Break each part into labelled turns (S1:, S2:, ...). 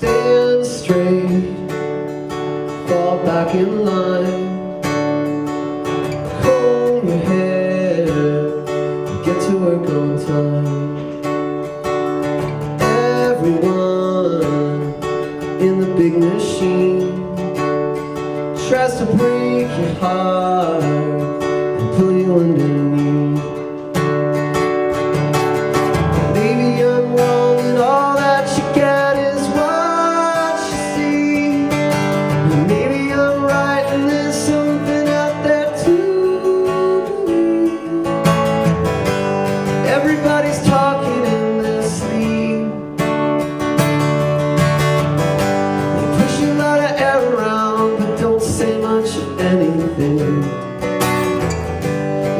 S1: stand straight, fall back in line, comb your hair, get to work on time. Everyone in the big machine tries to break your heart Everybody's talking in their sleep. They push a lot of air around but don't say much of anything.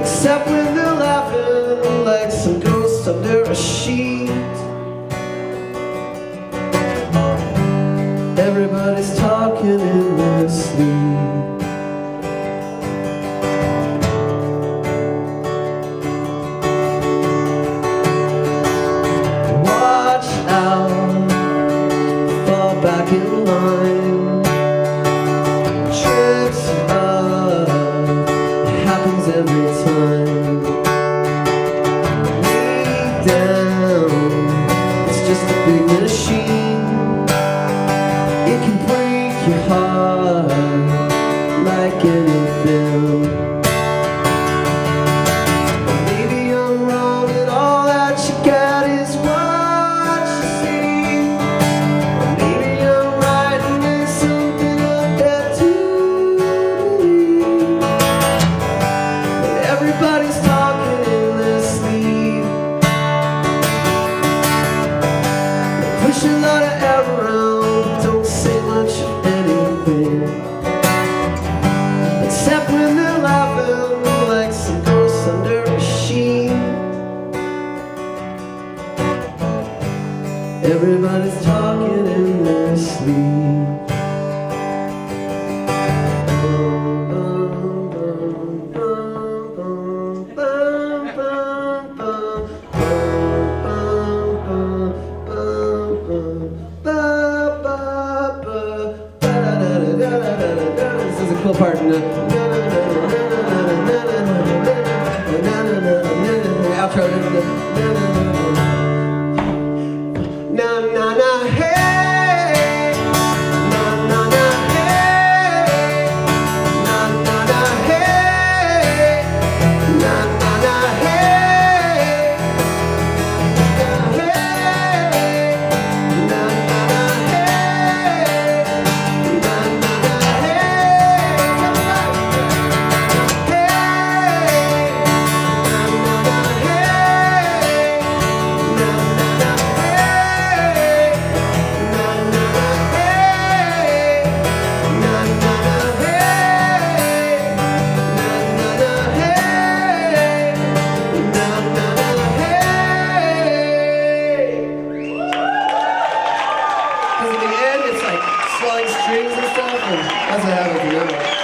S1: Except when they're laughing like some ghost under a sheet. Everybody's talking in their sleep. Every time. Lay down, it's just a big machine. It can break your heart like anything. Everybody's talking in their sleep. This is a cool part. Like strings and stuff, and that's what happens, you know?